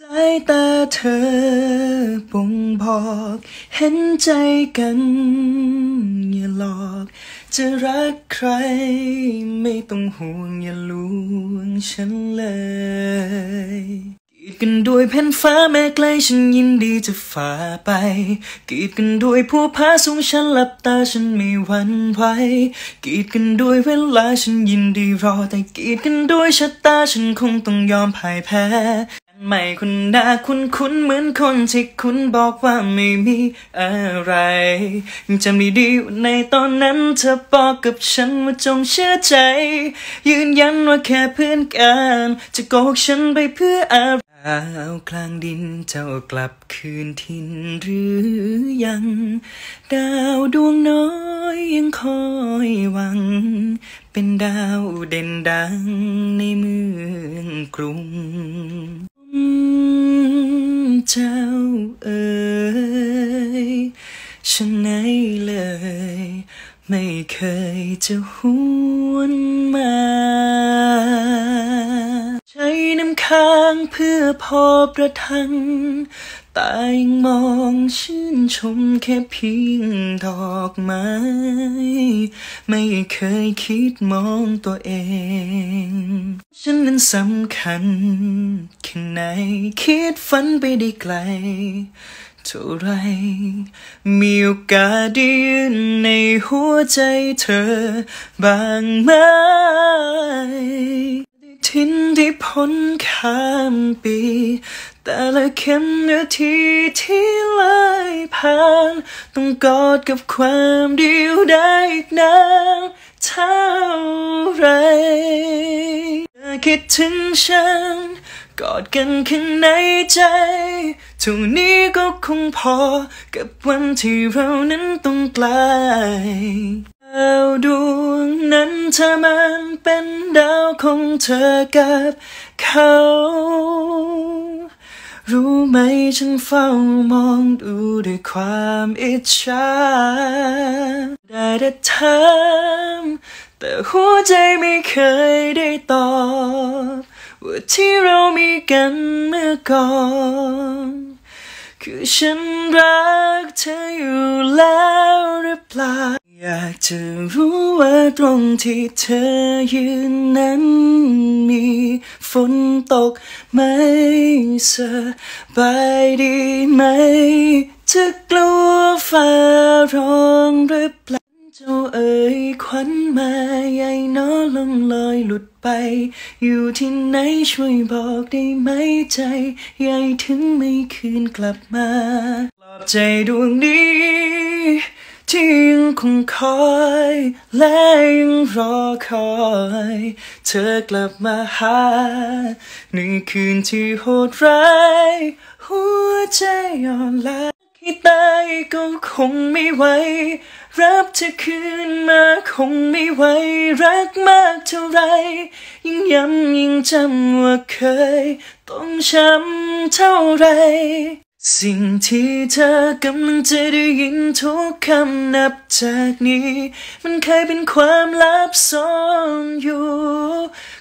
สายตาเธอบ่งบอกเห็นใจกัน อย่าหลอก จะรักใครไม่ต้องห่วงอย่าลวงฉันเลยกีดกันด้วยแผ่นฟ้าแม้ไกลฉันยินดีจะฝ่าไป กีดกันด้วยผู้พาสูงฉันหลับตาฉันไม่หวั่นไหวกีดกันด้วยเวลาฉันยินดีรอ แต่กีดกันด้วยชะตาฉันคงต้องยอมพ่ายแพ้ ไม่คุณหน้าคุณคุ้นเหมือนคนที่คุณบอกว่าไม่มีอะไรยังจำดีดีในตอนนั้นเธอบอกกับฉันว่าจงเชื่อใจ ยืนยันว่าแค่เพื่อนกัน จะโกหกฉันไปเพื่ออะไรดากลางดินเจ้ากลับคืนทินหรือยัง ดาวดวงน้อยยังคอยหวัง เป็นดาวเด่นดังในเมืองกรุง เจ้าเอ๋ยฉันไหนเลย ไม่เคยจะหวนมา ใช้น้ำค้างเพื่อพอประทัง ตายังมองชื่นชมแค่เพียงดอกไม้ ไม่เคยคิดมองตัวเอง ฉันนั้นสำคัญแค่ไหนคิดฝันไปได้ไกลเท่าไร มีโอกาสได้ยืนในหัวใจเธอบางไหมทิ้นที่พ้นข้ามปี แต่ละเข็มนาทีที่ไหลผ่าน ต้องกอดกับความเดียวได้อีกนานเท่าไรเธอคิดถึงฉัน กอดกันข้างในใจเท่านี้ก็คงพอกับวันที่เรานั้นต้องไกลดาวดวงนั้นเธอมันเป็นดาวของเธอกับเขา รู้ไหมฉันเฝ้ามองดูด้วยความอิจฉาได้แต่ถามแต่หัวใจไม่เคยได้ตอบว่าที่เรามีกันเมื่อก่อน คือฉันรักเธออยู่แล้วหรือเปล่า อยากจะรู้ว่าตรงที่เธอยืนนั้นมีฝนตกไหมสบายดีไหมจะกลัวฟ้าร้องหรือเปล่าเจ้าเอ๋ยควันมาใหญ่น้อลงลอยหลุดไป อยู่ที่ไหนช่วยบอกได้ไหมใจใหญ่ถึงไม่คืนกลับมาปลอบใจดวงนี้ ที่ยังคงคอยและยังรอคอย เธอกลับมาหา ในคืนที่โหดร้าย หัวใจอ่อนล้าให้ตายก็คงไม่ไหว รับเธอคืนมาคงไม่ไหว รักมากเท่าไร ยิ่งย้ำยิ่งจำว่าเคย ต้องช้ำเท่าไร สิ่งที่เธอกำลังจะได้ยินทุกคำนับจากนี้ มันเคยเป็นความลับซ่อนอยู่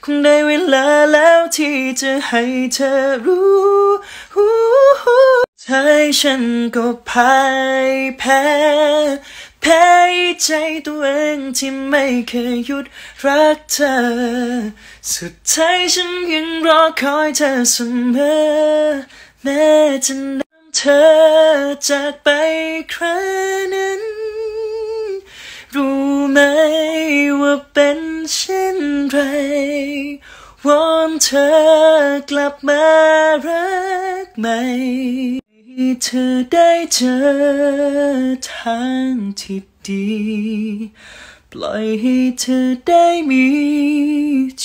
คงได้เวลาแล้วที่จะให้เธอรู้ใช่ฉันก็พ่ายแพ้แพ้ใจตัวเองที่ไม่เคยหยุดรักเธอ สุดท้ายฉันยังรอคอยเธอเสมอแม้จะ เธอจากไปครั้งนั้น รู้ไหมว่าเป็นเช่นไรวอนเธอกลับมารักใหม่ให้เธอได้เจอทางที่ดี ปล่อยให้เธอได้มี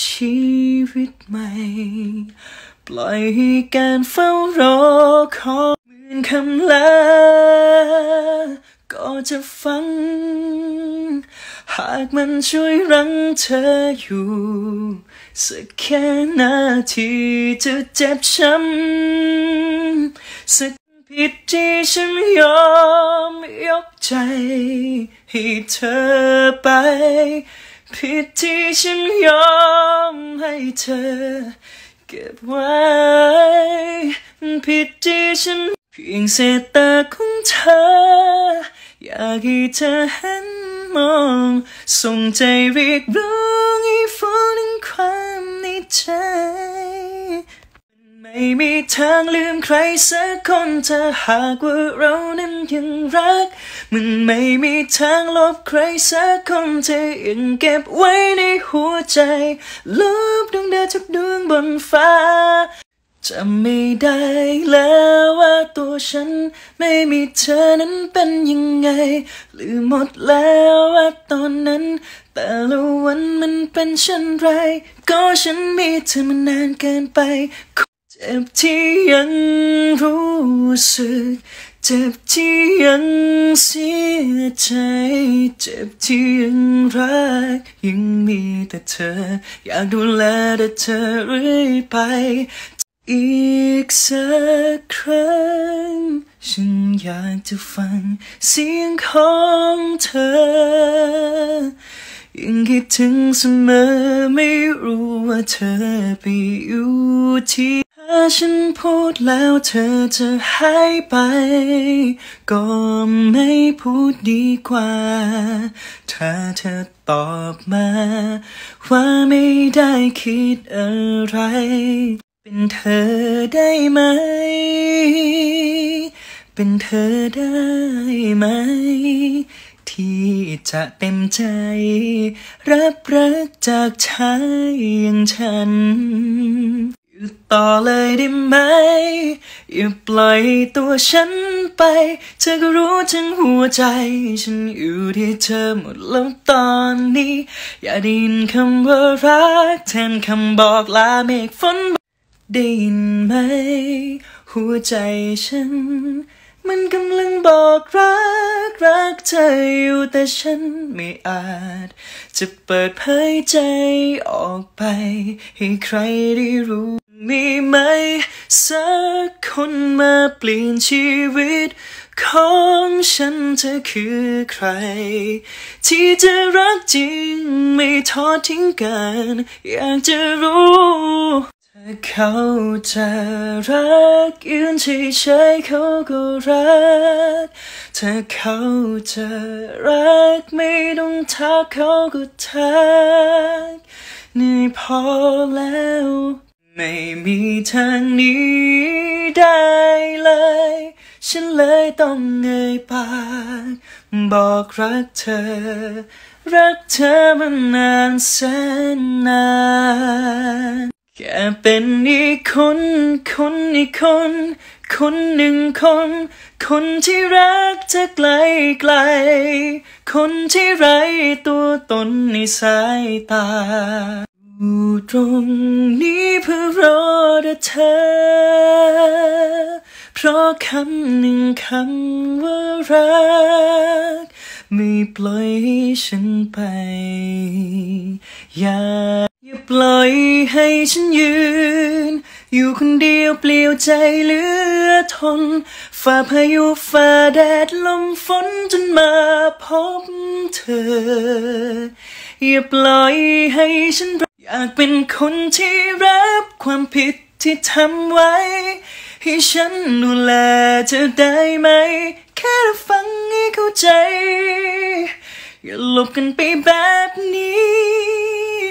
ชีวิตใหม่ ปล่อยให้การเฝ้ารอคอย นคำลา ก็จะฟัง หากมันช่วยรั้งเธออยู่ สักแค่นาทีจะเจ็บช้ำสักผิดที่ฉันยอมยกใจ ให้เธอไปผิดที่ฉันยอมให้เธอ เก็บไว้ผิดที่ฉัน งเศษตาของเธอ อยากให้เธอหันมองส่งใจเรียกร้องให้ฟ้องถึงความในใจ ไม่มีทางลืมใครสักคนถ้าหากว่าเรานั้นยังรัก มันไม่มีทางลบใครสักคนเธอยังเก็บไว้ในหัวใจ ลบดวงดาวทุกดวงบนฟ้า จะไม่ได้แล้วว่าตัวฉันไม่มีเธอนั้นเป็นยังไง ลืมหมดแล้วว่าตอนนั้น แต่ละวันมันเป็นเช่นไร ก็ฉันมีเธอมานานเกินไปเจ็บที่ยังรู้สึก เจ็บที่ยังเสียใจเจ็บที่ยังรักยังมีแต่เธอ อยากดูแลแต่เธอเรื่อยไป อีกสักครั้ง ฉันอยากจะฟังเสียงของเธอ ยังคิดถึงเสมอไม่รู้ว่าเธอไปอยู่ที่ถ้าฉันพูดแล้วเธอจะหายไป ก็ไม่พูดดีกว่า ถ้าเธอตอบมา ว่าไม่ได้คิดอะไร เป็นเธอได้ไหม เป็นเธอได้ไหม ที่จะเต็มใจ รับรักจากชายอย่างฉัน อยู่ต่อเลยได้ไหม อย่าปล่อยตัวฉันไป เธอก็รู้ทั้งหัวใจ ฉันอยู่ที่เธอหมดแล้วตอนนี้ อย่าดินคำว่ารักแทนคำบอกลาเมฆฝน ได้ยินไหม หัวใจฉัน มันกำลังบอกรัก รักเธออยู่แต่ฉันไม่อาจ จะเปิดเผยใจออกไป ให้ใครได้รู้ มีไหม สักคนมาเปลี่ยนชีวิต ของฉันเธอคือใคร ที่จะรักจริงไม่ทอดทิ้งกัน อยากจะรู้ เขาจะรักยืนเฉยๆเขาก็รัก ถ้าเขาจะรักไม่ต้องทักเขาก็ทักนี่พอแล้ว ไม่มีทางหนี้ได้เลย ฉันเลยต้องเงยปากบอกรักเธอ รักเธอมานานแสนนาน แค่เป็นอีกคน คนอีกคน คนหนึ่งคน คนที่รักเธอไกลไกล คนที่ไร้ตัวตนในสายตา อยู่ตรงนี้เพื่อรอเธอ เพราะคำหนึ่งคำว่ารัก ไม่ปล่อยให้ฉันไป อย่าอย่าปล่อยให้ฉันยืน อยู่คนเดียวเปลี่ยวใจเหลือทนฝ่าพายุฝ่าแดดลมฝนจนมาพบเธอ อย่าปล่อยให้ฉันอยากเป็นคนที่รับความผิดที่ทำไว้ ให้ฉันดูแลเธอได้ไหม แค่รับฟังให้เข้าใจ อย่าหลบกันไปแบบนี้